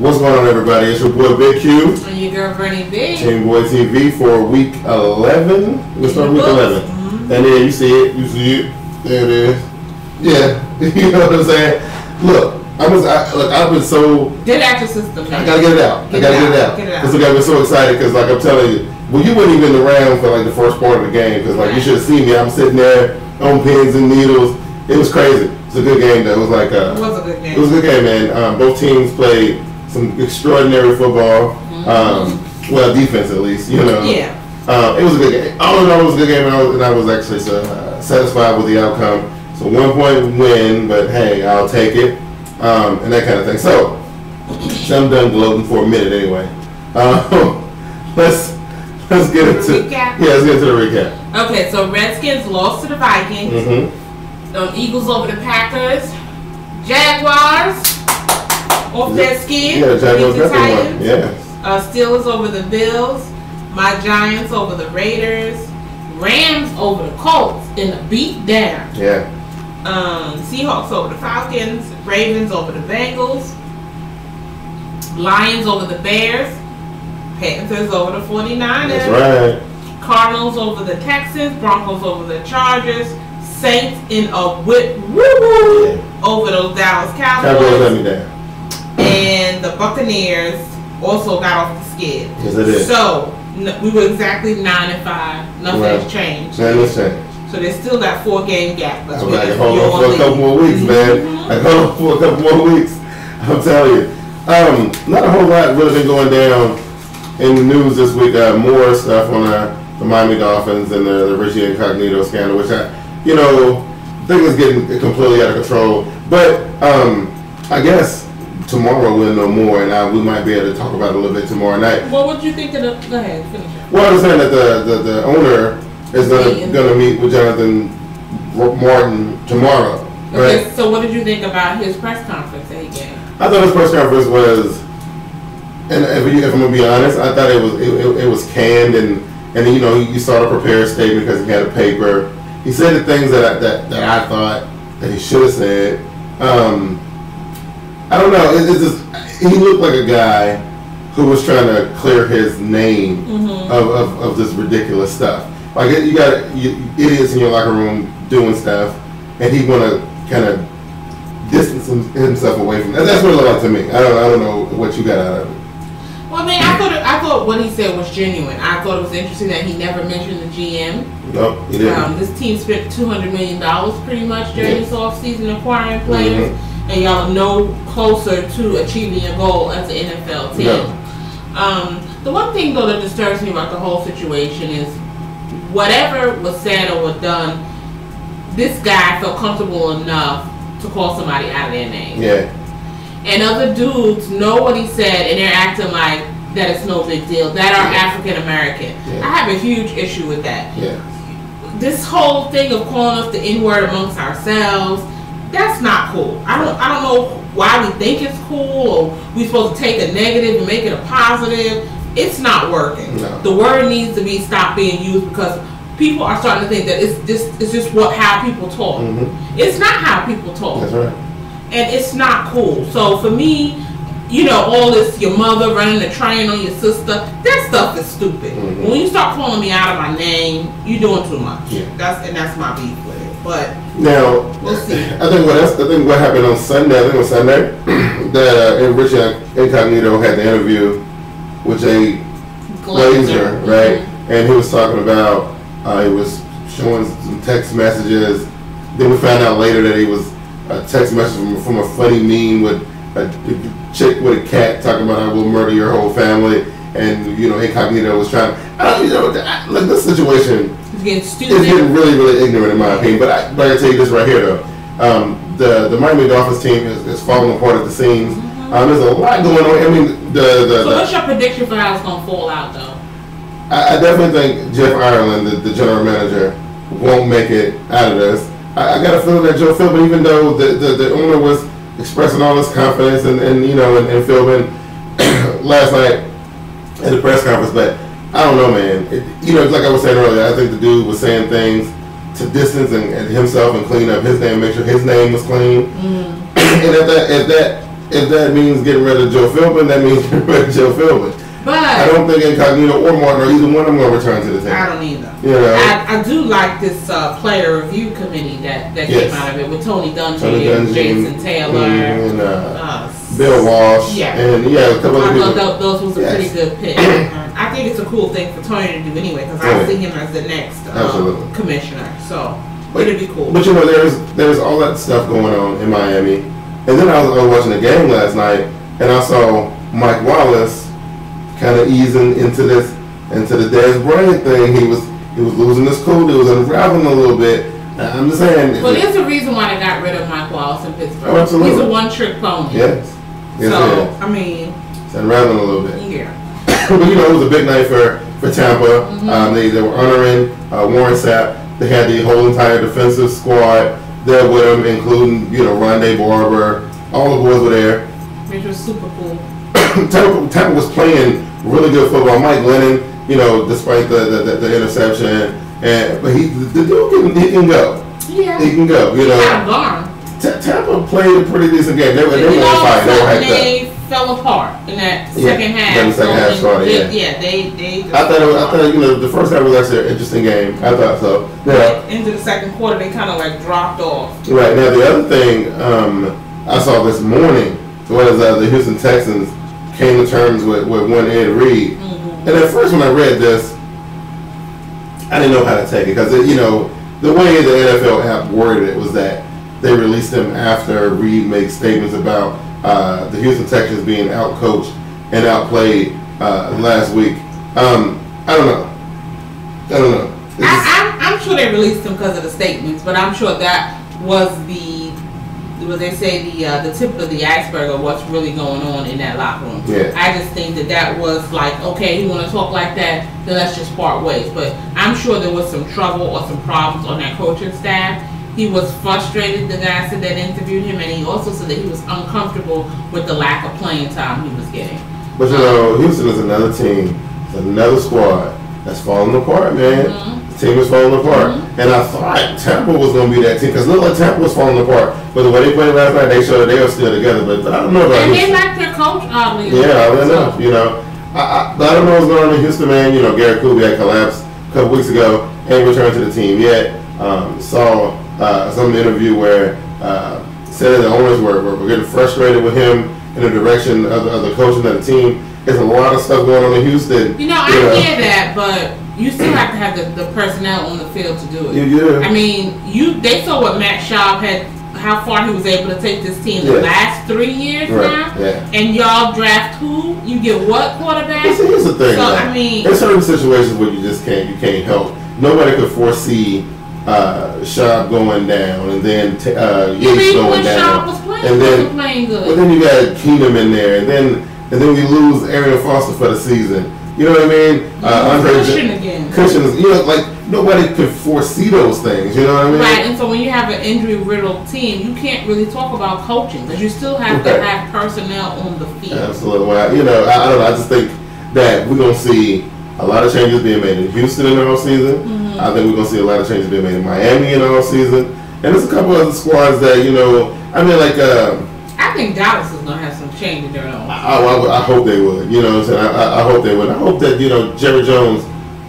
What's going on, everybody? It's your boy Big Q. And your girl Bernie B. Team Boyd TV for week 11. We're starting week 11. Mm-hmm. And then you see it. You see it. There it is. Yeah. you know what I'm saying? Look, I was, I, look, I've been so. Get out your system. Man. I gotta get it out. Get I gotta get it out. Get it out. Because look, I've been so excited because, like, I'm telling you, well, you weren't even around for like the first part of the game because, like, right. you should have seen me. I'm sitting there on pins and needles. It was crazy. It was a good game, though. It was like a. It was a good game. It was a good game, man. Um, both teams played some extraordinary football. Mm-hmm. Um, well, defense at least, you know. Yeah. Uh, it was a good game. All in all, it was a good game, and I was, and I was actually so, uh, satisfied with the outcome. So one point win, but hey, I'll take it, um, and that kind of thing. So, so I'm done gloating for a minute anyway. Um, let's let's get into recap. yeah, let's get into the recap. Okay, so Redskins lost to the Vikings. Mm-hmm. Um, Eagles over the Packers. Jaguars off their skin. Yeah, Jaguars the Titans. Yeah. Uh, Steelers over the Bills. My Giants over the Raiders. Rams over the Colts in a beat down. Yeah. Um, Seahawks over the Falcons. Ravens over the Bengals. Lions over the Bears. Panthers over the 49ers. That's right. Cardinals over the Texans. Broncos over the Chargers. Saints in a whip woo woo yeah. over those Dallas Cowboys. Cowboys let me down and the Buccaneers also got off the skid. Yes, it is. So we were exactly nine and five. Nothing right. has changed. Nothing changed. So there's still that four game gap between I can hold on for a couple more weeks, man. Mm-hmm. I hold on for a couple more weeks. I'm telling you. Um, not a whole lot really been going down in the news this week. Uh, more stuff on uh, the Miami Dolphins and the, the Richie Incognito scandal, which I, you know, think is getting completely out of control. But um, I guess tomorrow we'll know more, and I, we might be able to talk about it a little bit tomorrow night. Well, what do you think of the? Go ahead, finish. Well, I was saying that the the, the owner is gonna gonna meet with Jonathan Martin tomorrow. Right? Okay, so what did you think about his press conference that he gave? I thought his press conference was, and if, you, if I'm gonna be honest, I thought it was it, it, it was canned and and you know you saw the prepared statement because he had a paper. He said the things that I, that that I thought that he should have said. Um, I don't know. It, it's just, he looked like a guy who was trying to clear his name mm-hmm. of, of, of, this ridiculous stuff. Like you got you, idiots in your locker room doing stuff, and he want to kind of distance himself away from that. That's what it looked like to me. I don't I don't know what you got out of it. Well, I mean, I thought I thought what he said was genuine. I thought it was interesting that he never mentioned the GM. No, he didn't. Um, this team spent two hundred million dollars pretty much during yeah. this offseason acquiring players. Mm-hmm and y'all are no closer to achieving your goal as an NFL team. No. Um, the one thing though that disturbs me about the whole situation is whatever was said or was done, this guy felt comfortable enough to call somebody out of their name. Yeah. And other dudes know what he said and they're acting like that it's no big deal. That are yeah. African American. Yeah. I have a huge issue with that. Yeah. This whole thing of calling us the N word amongst ourselves that's not cool. I don't I don't know why we think it's cool or we supposed to take a negative and make it a positive. It's not working. No. The word needs to be stopped being used because people are starting to think that it's just it's just what how people talk. Mm-hmm. It's not how people talk. That's right. And it's not cool. So for me, you know, all this your mother running the train on your sister, that stuff is stupid. Mm-hmm. When you start calling me out of my name, you're doing too much. Yeah. That's and that's my beef. But now we'll see. I think what else, I think what happened on Sunday, I think on Sunday, that uh, Richard Incognito had the interview with Jay Glazer, right? Mm-hmm. And he was talking about uh, he was showing some text messages. Then we found out later that he was a text message from, from a funny meme with a, a chick with a cat talking about I will murder your whole family, and you know Incognito was trying. I don't, you know, look, this situation it's getting stupid. It's getting really, really ignorant in my opinion. But I, but I tell you this right here though, um, the the Miami Dolphins team is, is falling apart at the seams. Mm-hmm. Um, there's a lot going on. I mean, the the. So what's your prediction for how it's gonna fall out though? I, I definitely think Jeff Ireland, the, the general manager, won't make it out of this. I, I got a feeling that Joe Philbin, even though the, the, the owner was expressing all his confidence and, and you know and, and Philbin last night at the press conference, but I don't know, man. It, you know, like I was saying earlier, I think the dude was saying things to distance and, and himself and clean up his name, make sure his name was clean. Mm. and if that if that if that means getting rid of Joe Philbin, that means getting rid of Joe Philbin. But I don't think Incognito or Martin or either one of them going to return to the team. I don't either. You know? I, I do like this uh, player review committee that, that Yes. came out of it with Tony Dungy, Tony Dungy Jason Taylor, and uh, uh, Bill Walsh, Yeah. and yeah, a couple I of thought people. tho- those was a Yes. pretty good pick. I think it's a cool thing for Tony to do anyway because I see him as the next um, commissioner. So But- it'd be cool. But you know, there's there's all that stuff going on in Miami, and then I was, I was watching the game last night, and I saw Mike Wallace kind of easing into this into the Dez Bryant thing. He was he was losing his cool. He was unraveling a little bit. I'm just saying. Well, there's a reason why they got rid of Mike Wallace in Pittsburgh. Oh, absolutely. He's a one-trick pony. yes, yes, so it is. I mean, It's unraveling a little bit. yeah. But you know, it was a big night for for Tampa. Mm-hmm. Um, they, they were honoring uh, Warren Sapp. They had the whole entire defensive squad there with them, including you know Rondé Barber. All the boys were there. Which was super cool. Tampa, Tampa was playing really good football. Mike Glennon, you know, despite the the, the, the interception, and but he the dude can he can go. Yeah. He can go. You know. Ta Tampa played a pretty decent game. They were they were on all of a fire. They were hyped up. Fell apart in that Yeah, second half. then the second half started, they- yeah. Yeah, they they. I thought it was, I thought you know the first half was actually an interesting game. I thought so. Yeah. Into the second quarter, they kind of like dropped off. Right now, the other thing um, I saw this morning was uh, the Houston Texans came to terms with, with one Ed Reed. And at first, when I read this, I didn't know how to take it because you know the way the NFL app worded it was that they released him after Reed made statements about uh, the Houston Texans being outcoached and outplayed uh, last week. Um, I don't know. I don't know. It's just- I, I'm, I'm sure they released him because of the statements, but I'm sure that was the what they say the uh, the tip of the iceberg of what's really going on in that locker room. Yeah. I just think that that was like, okay, you want to talk like that, then let's just part ways. But I'm sure there was some trouble or some problems on that coaching staff. He was frustrated. The guy said that interviewed him, and he also said that he was uncomfortable with the lack of playing time he was getting. But you know, Houston is another team, it's another squad that's falling apart, man. Mm-hmm. The team is falling apart, and I thought Tampa was going to be that team because look like Tampa was falling apart. But the way they played last night, they showed that they were still together. But I don't know about And they like their coach, oddly Yeah, I don't know. You know, I, I, I don't know what's going on in Houston, man. You know, Gary Kubiak collapsed a couple weeks ago, ain't returned to the team yet. Um, saw uh, some interview where uh, said that the owners were, were, were getting frustrated with him in the direction of the, of the coaching of the team. There's a lot of stuff going on in Houston. You know, I hear that, but you still have to have the, the personnel on the field to do it. You, you, I mean, you they saw what Matt Schaub had, how far he was able to take this team the last three years Right, now, yeah. and y'all draft who? You get what quarterback? Here's, here's the thing. So, though. I mean- there's certain situations where you just can't you can't help. Nobody could foresee uh, Schaub going down, and then uh, Yates going down, playing, and then But good. then you got Keenum in there, and then and then we lose Arian Foster for the season. You know what I mean? Uh, Andre Cushing again. Cushing is, you know, like nobody could foresee those things. You know what I mean? Right, and so when you have an injury-riddled team, you can't really talk about coaching because you still have to have personnel on the field. Absolutely. Well, you know, I, I don't know. I just think that we're gonna see a lot of changes being made in Houston in the off season. Mm-hmm. I think we're gonna see a lot of changes being made in Miami in the off season. And there's a couple other squads that you know. I mean, like. Uh, I think Dallas is gonna have some change in their own. I, I, I hope they would. You know what I'm saying? I, I, I hope they would. I hope that, you know, Jerry Jones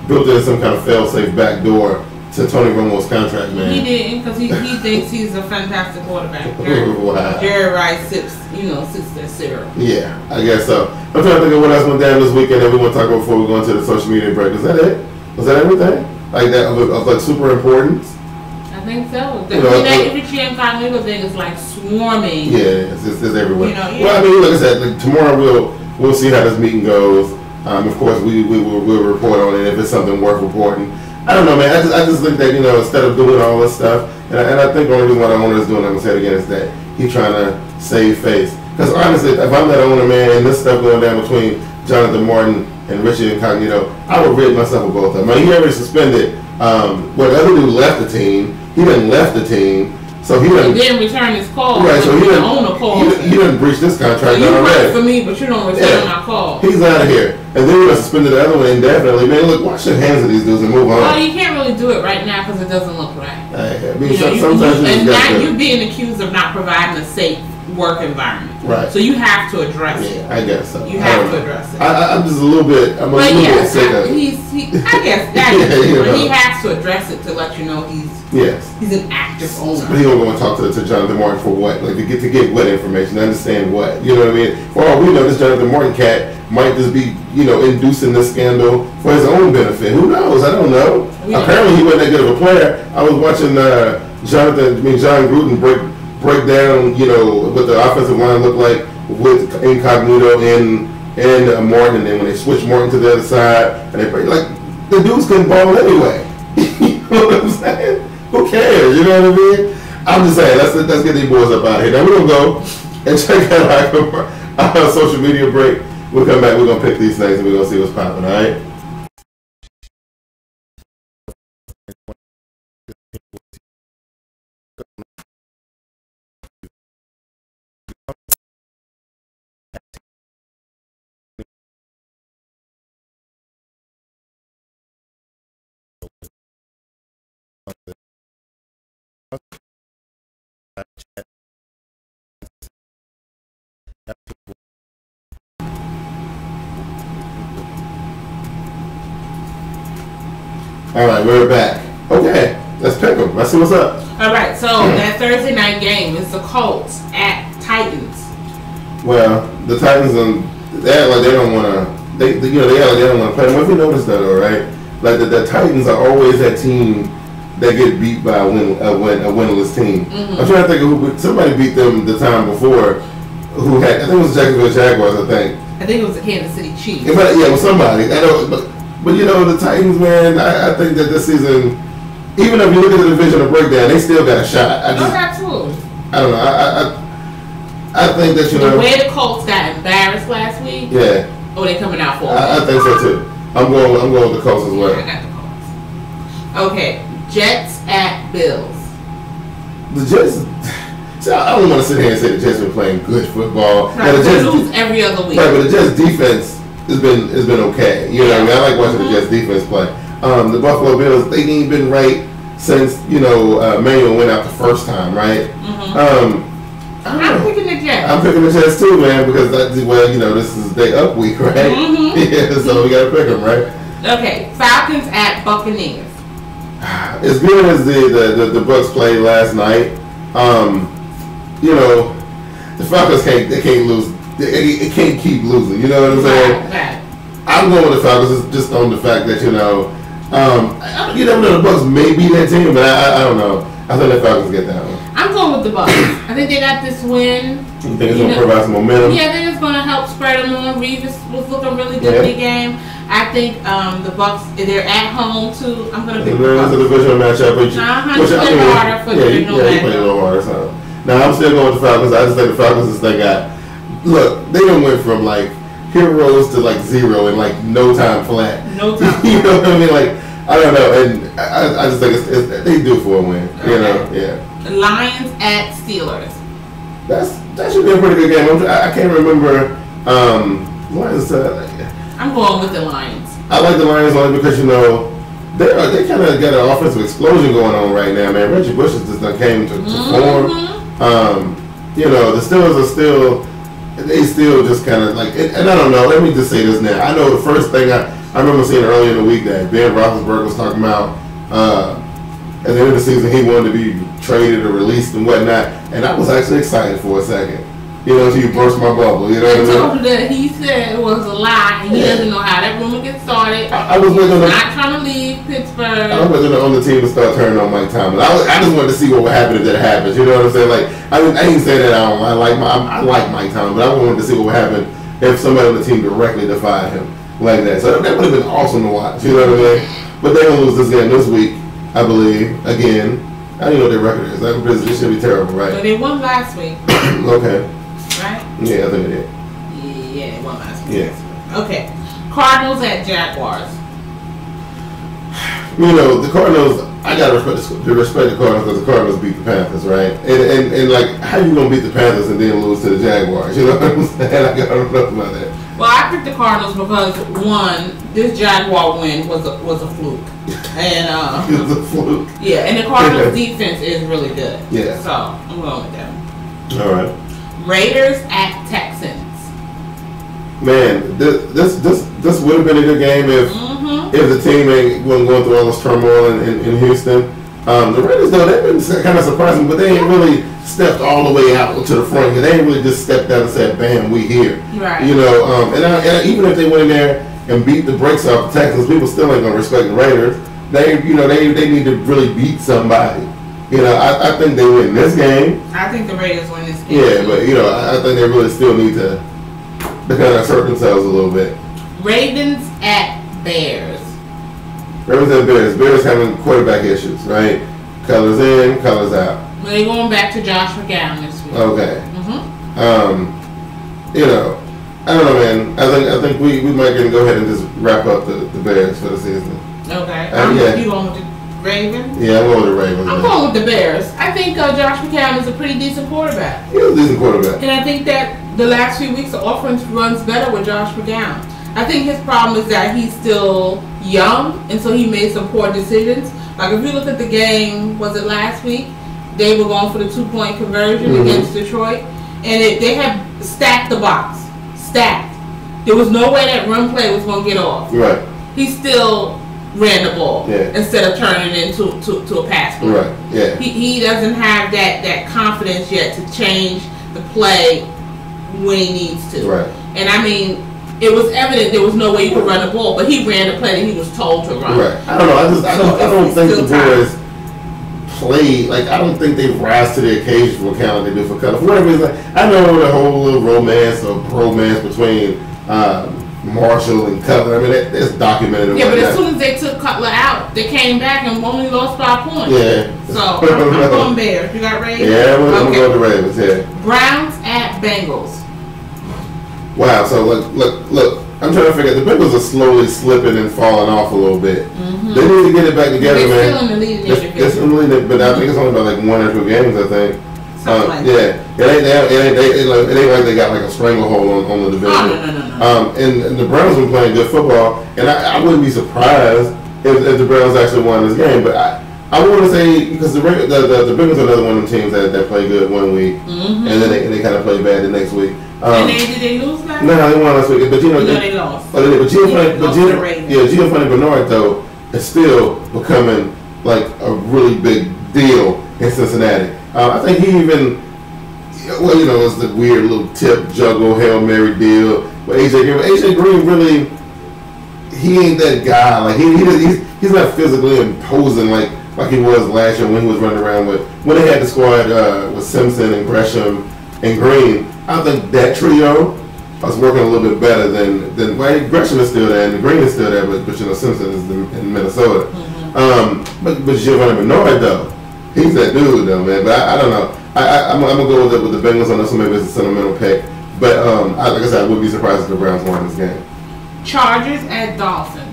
built in some kind of fail-safe back door to Tony Romo's contract, man. He didn't because he, he thinks he's a fantastic quarterback. Jerry, Wow. Jerry Rice sips, you know, sips that syrup. Yeah, I guess so. I'm trying to think of what else went down this weekend that we want to talk about before we go into the social media break. Is that it? Was that everything? Like that of, of like super importance? I think so. The, You know, I mean, that Richie Incognito thing is like swarming. Yeah, it's, it's, it's everywhere. You know, yeah. Well, I mean, like I said, like, tomorrow we'll we'll see how this meeting goes. Um, of course, we we will we'll report on it if it's something worth reporting. I don't know, man. I just I just think that you know instead of doing all this stuff, and I, and I think only the owner is doing, I'm gonna say it again, is that he's trying to save face. Because honestly, if I'm that owner, man, and this stuff going down between Jonathan Martin and Richie Incognito, I would rid myself of both of them. I mean, he already suspended. Um, well, the other dude left the team. He didn't left the team, so he He didn't. didn't return his call. Right, so he didn't. owner called. He, he didn't breach this so contract you work for me, but you don't return Yeah. my call. He's out of here. And then we're gonna suspend the other one indefinitely. Man, look, wash your hands of these dudes and move on. Well, you can't really do it right now because it doesn't look right. I mean, You know, some- you, sometimes you, you, and now you're being accused of not providing a safe work environment. Right. So you have to address Yeah, it. I guess so. You have to know. address it. I, I'm just a little bit. I'm a But little bit sick I, of it. he's he, I guess that Yeah, is, but he has to address it to let you know he's Yes. he's an active But he don't go and talk to, to Jonathan Martin for what? Like to get to get what information, to understand what? You know what I mean? For all we know, this Jonathan Martin cat might just be, you know, inducing this scandal for his own benefit. Who knows? I don't know. Don't Apparently, he wasn't that good of a player. I was watching uh, Jonathan, I mean Jon Gruden break break down, you know, what the offensive line looked like with incognito and and uh, Martin, and then when they switched Martin to the other side, and they like the dudes couldn't ball anyway. you know what I'm saying? Who cares? You know what I mean? I'm just saying, let's let's get these boys up out of here. Now we're gonna go and check out our, our social media break. We'll come back. We're gonna pick these things and we're gonna see what's popping. All right. All right, we're back. Okay, let's pick them. Let's see what's up. All right, so that Thursday night game is the Colts at Titans. Well, the Titans, um, they act like they don't want to. They, they- you know, they act like they don't want to play. What if you notice that, all right? Like the, the Titans are always that team that get beat by a win, a win, a winless team. I'm trying to think of who somebody beat them the time before. Who had? I think it was the Jacksonville Jaguars. I think. I think it was the Kansas City Chiefs. But yeah, with somebody. I know, but, but you know, the Titans, man. I, I think that this season, even if you look at the divisional breakdown, they still got a shot. I just, absolutely. I don't know. I, I, I, I think that you know. The way the Colts got embarrassed last week, yeah. oh, they coming out for I, I think so too. I'm going. I'm going with the Colts as well. I well. got the Colts. Okay, Jets at Bills. The Jets. See, I I don't want to sit here and say the Jets been playing good football. Right, Now, the they Jets, lose every other week. right, but the Jets defense has been has been okay. You know, what I mean, I like watching Mm-hmm. the Jets defense play. Um, the Buffalo Bills, they ain't been right since you know uh, Manuel went out the first time, right? Mhm. Um, I I'm picking the Jets. I'm picking the Jets too, man, because that's well, you know, this is day up week, right? Mhm. yeah, so we gotta pick them, right? okay, Falcons at Buccaneers. as good as the the, the, the Bucks played last night, um, you know, the Falcons can't they can't lose. They can't keep losing. You know what I'm saying? Right, right. I'm going with the Falcons just on the fact that you know, um, I, you never know the Bucks may be that team, but I, I, I don't know. I think the Falcons get that one. I'm going with the Bucks. I think they got this win. You think it's gonna provide some momentum? Yeah, I think it's going to help spread them on. Reeves was looking really good in the game. I think um, the Bucks. They're at home too. I'm going to pick the then it's a Bucks. divisional matchup, but you, Uh-huh, which it's I a little mean, harder for yeah, divisional yeah, he played a little harder. So now I'm still going with the Falcons. I just think the Falcons is they got look, they done went from like heroes to like zero in like no time flat. No time. you know what I mean? Like I don't know, and I, I just think it's, it's, they do for a win. You know, yeah. Lions at Steelers. That's that should be a pretty good game. I'm, I, I can't remember. Um, what is uh, I'm going with the Lions. I like the Lions only because you know they are, they kind of got an offensive explosion going on right now, man. Reggie Bush has just done came to, to form. Mhm. Um, you know, the Steelers are still they still just kind of like, and, and I don't know. Let me just say this now. I know the first thing I I remember seeing earlier in the week that Ben Roethlisberger was talking about. Uh, at the end of the season, he wanted to be traded or released and whatnot, and I was actually excited for a second. You know, you burst my bubble. You know I what I mean? told you that he said it was a lie, and he Yeah. doesn't know how that rumor gets started. I, I was waiting on the, Not trying to leave Pittsburgh. I was waiting on the team to start turning on Mike Tomlin. I, was, I just wanted to see what would happen if that happens. You know what I'm saying? Like I, didn't- I ain't saying that I don't. I like my, I, like Mike Tomlin, but I wanted to see what would happen if somebody on the team directly defied him like that. So that would have been awesome to watch. You know what I mean? But they're gonna lose this game this week, I believe. Again, I don't know what their record is. That should be terrible, right? But they won last week, okay. Yeah, I think it did. Yeah, one last week. Yeah. Okay. Cardinals at Jaguars. you know, the Cardinals. I gotta respect the, respect the Cardinals because the Cardinals beat the Panthers, right? And, and and like, how you gonna beat the Panthers and then lose to the Jaguars? You know what I'm saying? I don't know about that. Well, I picked the Cardinals because one, this Jaguar win was a, was a fluke, and uh, It's a fluke. yeah, and the Cardinals defense is really good. Yeah. So I'm going with them. All right. Raiders at Texans. Man, this this this, this would have been a good game if Mm-hmm. if the team ain't wasn't going through all this turmoil in, in, in Houston. Um, the Raiders though they've been kind of surprising, but they ain't really stepped all the way out to the front. They ain't really just stepped out and said, "Bam, we here." Right. You know, um, and, I, and even if they went in there and beat the brakes off the Texans, people still ain't gonna respect the Raiders. They, you know, they they need to really beat somebody. You know, I, I think they win this game. I think the Raiders win this game. Yeah, but you know, I, I think they really still need to to kind of assert themselves a little bit. Ravens at Bears. Ravens at Bears. Bears having quarterback issues, right? Cutler in, Cutler out. They're going back to Josh McCown this week. Okay. Mm-hmm. Um, you know, I don't know, man. I think I think we, we might gonna go ahead and just wrap up the, the Bears for the season. Okay. Uh, I'm, yeah. You going with Ravens? Yeah, I'm going with the Ravens. I'm going with the Bears. I think uh, Josh McCown is a pretty decent quarterback. He's a decent quarterback. And I think that the last few weeks the offense runs better with Josh McCown. I think his problem is that he's still young, and so he made some poor decisions. Like if you look at the game, was it last week? They were going for the two point conversion Mhm. against Detroit, and it, they had stacked the box, stacked. There was no way that run play was going to get off. Right. He still ran the ball Yeah. instead of turning it into to, to a pass play Right. Yeah. he, he doesn't have that, that confidence yet to change the play when he needs to. Right. And I mean, it was evident there was no way you could run the ball, but he ran the play that he was told to run. Right. I don't know. I just I don't I don't think the boys play like I don't think they rise to the occasion for Cal they do for Cutler. For whatever reason, I know the whole little romance or bromance between um, Marshall and Cutler. I mean that, that's documented. Yeah, but as soon as they took Cutler out, they came back and only lost five points. yeah. So I'm, I'm going Bears. You got Ravens? Yeah, I'm, I'm okay. going to the Ravens. Yeah. Browns at Bengals. Wow. So look, look, look. I'm trying to figure. The Bengals are slowly slipping and falling off a little bit. They need to get it back together, Mm-hmm. They're man. still in the lead in It's, their it's division. in the lead, but I think it's only about like one or two games. I think. Um, like yeah, it ain't, it ain't, it ain't, it ain't, it ain't like they got like a stranglehold on, on the division. Oh, no, no, no, no. Um, and, and the Browns been playing good football, and I, I wouldn't be surprised if, if the Browns actually won this game. But I, I want to say because the, the the the Bengals are another one of them teams that, that play good one week, Mm-hmm. and then they, they kind of play bad the next week. and Um, they, did they lose last? no, they won last week, but you know, No, they- they lost. Oh, they did, but but Gio, yeah, Giovani Bernard though is still becoming like a really big deal in Cincinnati. Uh, I think he even, well, you know, it's the weird little tip juggle hail mary deal But AJ Green. But AJ Green really, he ain't that guy. Like he, he he's, he's not physically imposing like like he was last year when he was running around with when they had the squad uh, with Simpson and Gresham and Green. I think that trio was working a little bit better than than well, Gresham is still there and Green is still there, but, but you know Simpson is in, in Minnesota. Um, but but Giovani Bernard though, he's that dude though, man. But I, I don't know. I, I I'm, I'm gonna go with the, with the Bengals on this one. Maybe it's a sentimental pick. But um, I, like I said, I would be surprised if the Browns won this game. Chargers at Dolphins.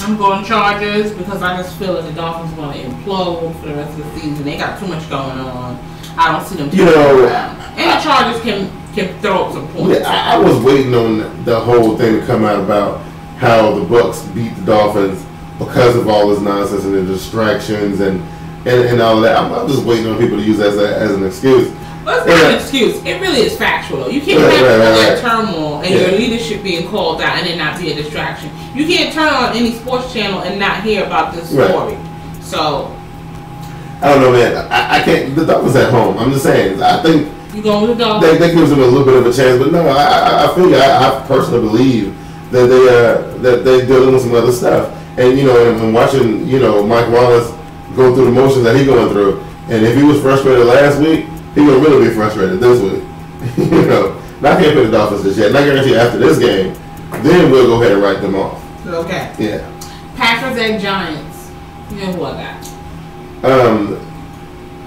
I'm going Chargers because I just feel that the Dolphins are going to implode for the rest of the season. They got too much going on. I don't see them. You know- around. and the Chargers can can throw up some points. Yeah, I, I was waiting on the whole thing to come out about how the Bucks beat the Dolphins because of all this nonsense and the distractions and and, and all that. I'm, I'm just waiting on people to use that as, a, as an excuse. Well, it's not Yeah. an excuse. It really is factual. You can't Right, have right, right, that turmoil and Yeah. your leadership being called out and it not be a distraction. You can't turn on any sports channel and not hear about this story. So I don't know, man. I, I can't. The Dolphins at home. I'm just saying. I think you going with the Dolphins? that, that gives them a little bit of a chance. But no, I, I, I feel. I, I personally believe that they uh, that they're dealing with some other stuff. And you know, and, and watching you know Mike Wallace go through the motions that he's going through, and if he was frustrated last week, he will really be frustrated this week. you know, now I can't pick the Dolphins just yet. And I guarantee after this game, then we'll go ahead and write them off. okay. Yeah. Packers and Giants. You know who I got? Um,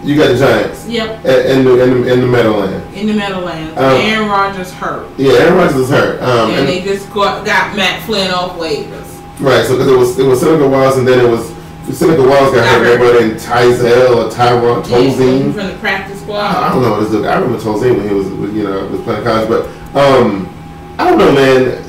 you got the Giants Yep. in the, in the, in the Meadowlands. In the Meadowlands. Um, Aaron Rodgers hurt. Yeah, Aaron Rodgers is hurt. Um, and and- they just got, got Matt Flynn off waivers. Right, so because it was it was Seneca Wallace and then it was Seneca Wallace got hurt. Everybody in Tyzel or Tyron Tolzien. From the practice I squad. don't know what this. I remember Tolzien when he was you know was playing college, but um, I don't know, man.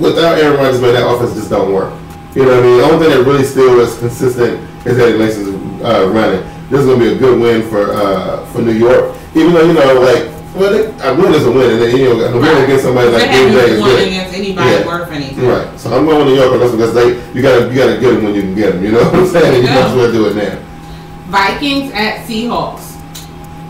Without Aaron Rodgers, man, that offense just don't work. You know what I mean? The only thing that really still is consistent is that Lacy's uh, running. This is gonna be a good win for uh, for New York, even though you know like well they a win is a win, and then, you know, a win Right. against somebody like Green Bay is good. against anybody Yeah. worth anything. Right. So I'm going to New York because they you gotta you gotta get them when you can get them. You know what I'm saying? You Yeah. might as well do it now. Vikings at Seahawks.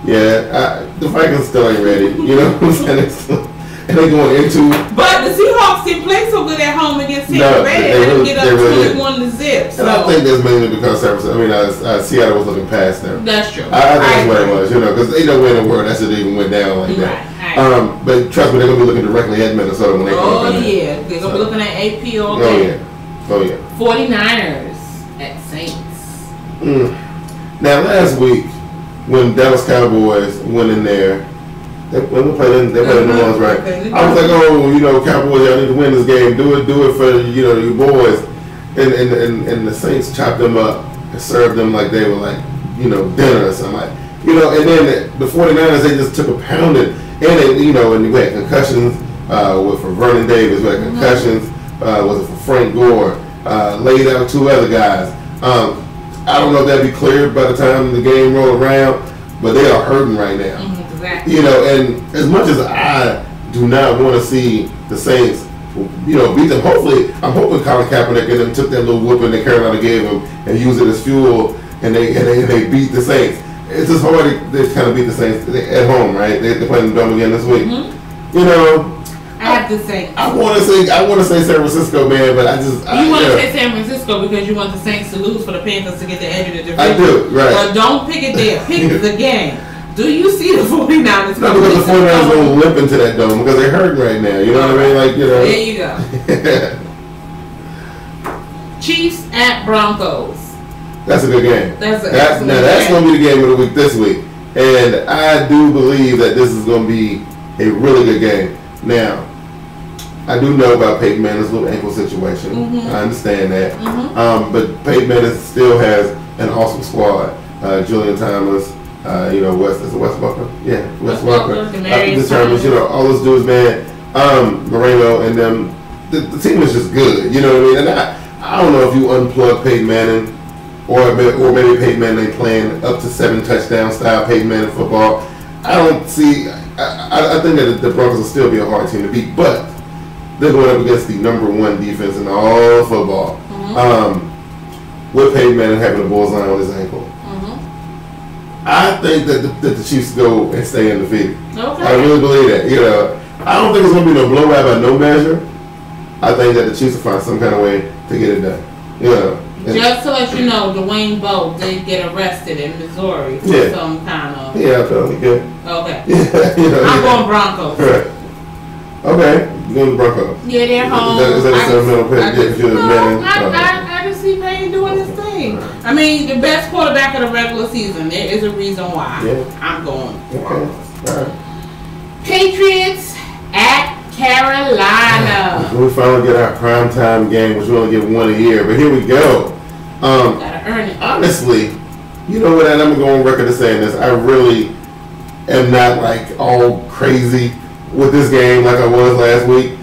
Yeah, I, the Vikings still ain't ready. You know what I'm saying? And they going into But the Seahawks didn't play so good at home against No, Tampa Bay. they They didn't really- get up really. 21 to zip. So and I think that's mainly because San Francisco, I mean, uh, uh, Seattle was looking past them. that's true. I, I think that's what it was, you know, because they know where in the world that should even went down like that. I. Um, but trust me, they're gonna be looking directly at Minnesota when they come Oh up in there. yeah, they're gonna be looking at AP all Oh day. yeah, oh yeah. 49ers at Saints. Mm. Now last week, when Dallas Cowboys went in there, they, when we played in, they played in New Mhm. Orleans, right? Okay. I was like, oh, you know, Cowboys, y'all need to win this game. Do it, do it for you know your boys. And and, and, and the Saints chopped them up and served them like they were like you know dinner or something. Like, you know, and then the 49ers they just took a pounding, and they, you know, and we had concussions uh, with for Vernon Davis, we had concussions. Uh, was it for Frank Gore? Uh, laid out two other guys. Um, I don't know if that'd be cleared by the time the game rolled around, but they are hurting right now. Mhm, Exactly. You know, and as much as I do not want to see the Saints, you know, beat them, hopefully, I'm hoping Colin Kaepernick and them took that little whooping that Carolina gave them and used it as fuel, and they and they, they beat the Saints. It's just hard to they kind of beat the Saints at home, right? They, they're playing the Dome again this week. Mhm. You know, I have to say. I want to say I want to say San Francisco, man, but I just I, You want to yeah. say San Francisco because you want the Saints to lose for the Panthers to get the edge of the division. I do, right. But don't pick it there. Pick the game. Do you see the 49ers? No, because the 49ers going to limp into that dome because they're hurting right now. You know what I mean? Like, you know. There you go. Chiefs at Broncos. That's a good game. That's a That, now that's going to be the game of the week this week, and I do believe that this is going to be a really good game. Now, I do know about Peyton Manning's little ankle situation. Mhm. I understand that, Mhm. um, but Peyton Manning still has an awesome squad. Uh, Julius Thomas, uh, you know, Wes is it Wes Walker? Yeah, Wes, Wes Uh, the Thomas, you know, all those dudes, man. Um, Moreno and them. The, the team is just good. You know what I mean? And I, I don't know if you unplug Peyton Manning or or maybe Peyton Manning playing up to seven touchdown style Peyton Manning football. I don't see. I, I, think that the Broncos will still be a hard team to beat, but they're going up against the number one defense in all football. Mhm. Um, with Peyton Manning having a bullseye on his ankle. I think that the, that the Chiefs go and stay undefeated. Okay. I really believe that. You know, I don't think it's going to be no blowout by no measure. I think that the Chiefs will find some kind of way to get it done. You know. Just to let you know, Dwayne Bowe did get arrested in Missouri for Yeah. some kind of. yeah, I feel like it. Okay. Yeah, you know. I'm yeah. going Broncos. Right. Okay, you going to Broncos. Yeah, they're Is home. that- is that a I sentimental? I Yeah, if you're no, man. I. I, I just see Payne doing his I mean, the best quarterback of the regular season. There is a reason why. Yeah. I'm going Okay. Broncos. All right. Patriots at Carolina. We finally get our prime time game, which we only get one a year, but here we go. Um, Gotta earn it. honestly, you know what? And I'm gonna go on record as saying this. I really am not like all crazy with this game like I was last week.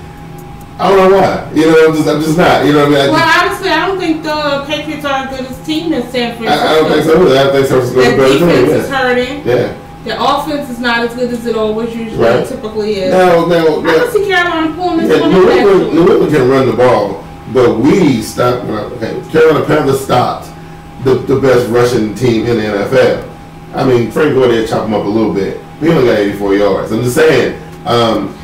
I don't know why. You know, I'm just, I'm just not. You know what I mean? Well, I, honestly, I don't think the Patriots are as good as team as San Francisco. I, I don't think so. either. I think San Francisco's a better team. defense is hurting. yeah. Their offense is not as good as it always usually Right. typically is. Now, now, I now can see Carolina pulling this Yeah, one New. England, New England can run the ball, but we stopped. Okay, Carolina Panthers stopped the, the best rushing team in the NFL. I mean, Frank Gore did chop him up a little bit. He only got 84 yards. I'm just saying. Um, I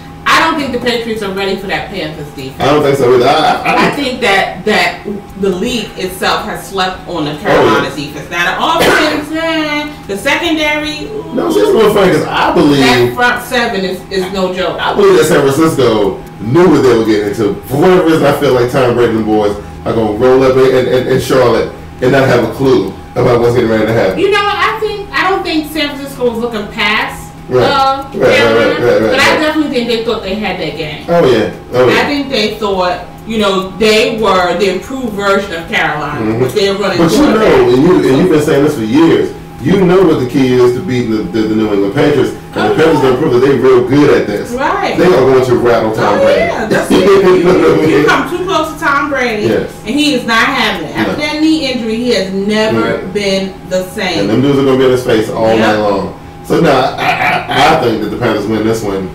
don't think the Patriots are ready for that Panthers defense. I don't think so either. I, I, I think that that the league itself has slept on the Carolina Oh, defense. Now the offense, eh, the secondary, no, it's just real funny because I believe that front seven is, is no joke. I believe that San Francisco knew what they were getting into. For whatever reason, I feel like Tom Brady and boys are going to roll up in, in, in Charlotte and not have a clue about what's getting ready to happen. You know? I think I don't think San Francisco was looking past Right. uh, Right, right, Carolina, right, right, right, but I definitely think they thought they had that game. Oh yeah, oh yeah. I think they thought, you know, they were the improved version of Carolina, Mhm. which they were running. But you know, and you and you've been saying this for years. You know what the key is to beating the, the, the New England Patriots, and Oh, the Patriots yeah. have proved that they're real good at this. Right. They are going to rattle Tom Oh Brady. yeah, that's it. You You, know what I you come too close to Tom Brady, Yes. and he is not having it. After No. that knee injury, he has never been the same. And them dudes are going to be in his face all Yeah. night long. So now, I, I, I, I think that the Panthers win this one.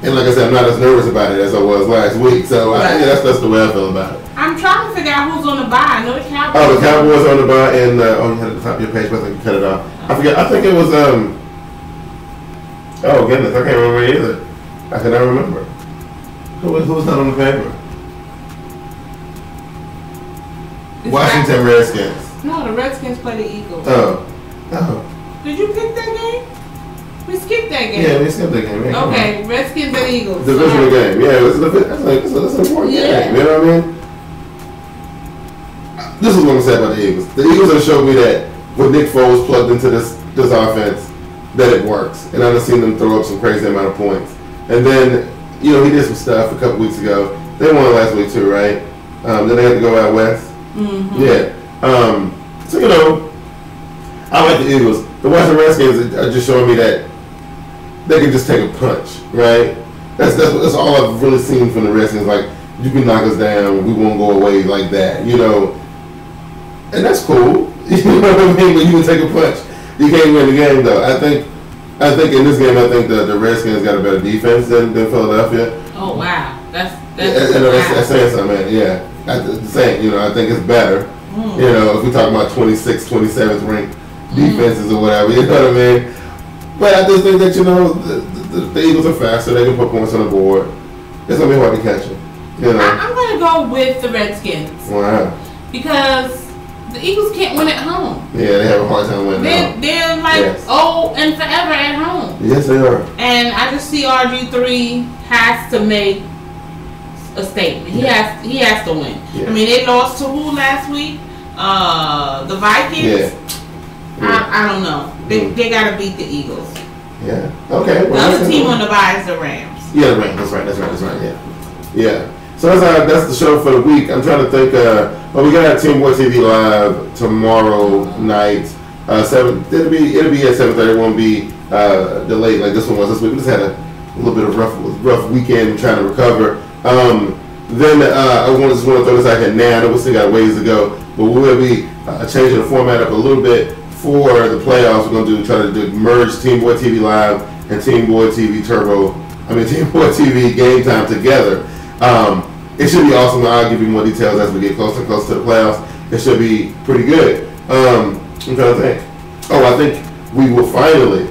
And like I said, I'm not as nervous about it as I was last week. So I, yeah, that's that's the way I feel about it. I'm trying to figure out who's on the buy. I know the Cowboys. Oh, the Cowboys on the buy, and uh, oh, you had it at the top of your page, but I think you cut it off. I forget. I think it was um. Oh goodness, I can't remember either. I cannot remember. Who was who was not on the paper? It's Washington Redskins. No, the Redskins play the Eagles. Oh, oh, Did you pick that game? We skipped that game. yeah, we skipped that game. Yeah, on. Okay, Redskins and Eagles. Divisional Alright. game. Yeah, it's, a, that's, like, it's, it's an important Yeah. game. You know what I mean? This is what I'm saying about the Eagles. The Eagles have showed me that when Nick Foles plugged into this this offense, that it works. And I've seen them throw up some crazy amount of points. And then, you know, he did some stuff a couple weeks ago. They won last week too, right? Um, then they had to go out west. Mm-hmm. Yeah. Um, so you know, I like the Eagles. The Washington Redskins are just showing me that they can just take a punch, right? That's that's, that's all I've really seen from the Redskins. Like you can knock us down, we won't go away like that, you know. And that's cool. You know what I mean? But you can take a punch. You can't win the game though. I think. I think in this game, I think the, the Redskins got a better defense than, than Philadelphia. Oh wow, that's Yeah, that's. and that's, that's saying something, man. Yeah, I, the same. You know, I think it's better. Mm. You know, if we talk about 26, 27th ranked defenses or whatever, you know what I mean? But I just think that, you know, the, the, the Eagles are faster. They can put points on the board. It's going to be hard to catch them. You I, know? I'm gonna go with the Redskins Wow. because the Eagles can't win at home. Yeah, they have a hard time winning They're, they're like Yes. oh and forever at home. Yes, they are. And I just see RG three has to make a statement. He has he has to win. Yeah. I mean they lost to who last week? Uh the Vikings. Yeah. Yeah. I, I don't know. They, Mm. they gotta beat the Eagles. yeah. Okay. The other team on the bye is the Rams. Yeah, right. That's right. That's right. That's right. Yeah, yeah. So that's our, that's the show for the week. I'm trying to think. Uh, well, we got Team Boyd TV live tomorrow night. Uh, seven. It'll be it'll be at seven thirty. It won't be uh, delayed like this one was this week. We just had a, little bit of rough rough weekend trying to recover. Um, then uh, I want to just want to throw this out here now. I know we still got ways to go, but we will be uh, changing the format up a little bit for the playoffs. We're gonna do try to do merge Team Boyd TV live and Team Boyd TV Turbo. I mean Team Boyd TV Game Time together. Um, it should be awesome. I'll give you more details as we get closer and closer to the playoffs. It should be pretty good. Um, I'm trying to think. Oh, I think we will finally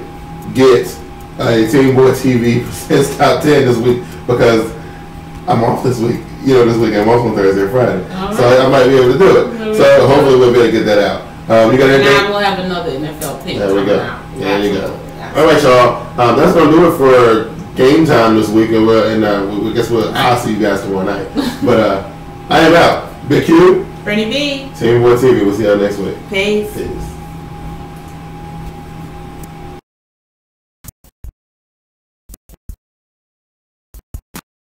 get a Team Boyd TV presents top ten this week because I'm off this week. You know, this week I'm off on Thursday Friday, All so right. I might be able to do it. So hopefully we'll be able to get that out. Um, you got And anything? I will have another NFL pick. There we go. out. There you go. All right, y'all. Um, that's gonna do it for game time this week, and, we'll, and uh, we, we guess we'll I'll see you guys tomorrow night. but uh, I am out. Big Q, Brittany B. Team Boyd TV. We'll see y'all next week. Peace. Peace.